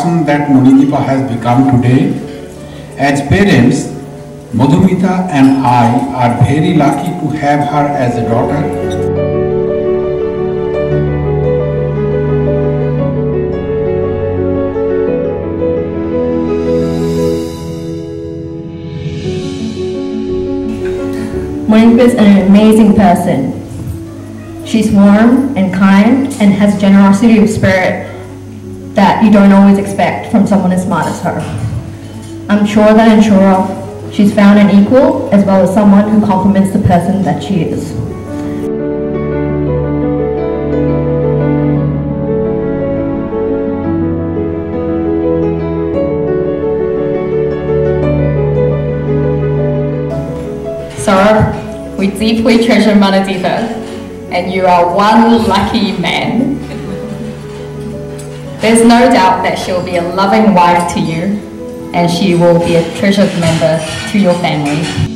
person that Manidipa has become today. As parents, Madhumita and I are very lucky to have her as a daughter. Monica is an amazing person. She's warm and kind and has a generosity of spirit that you don't always expect from someone as smart as her. I'm sure that in Sourabh, she's found an equal as well as someone who complements the person that she is. Sir, we deeply treasure Manidipa, and you are one lucky man. There's no doubt that she'll be a loving wife to you, and she will be a treasured member to your family.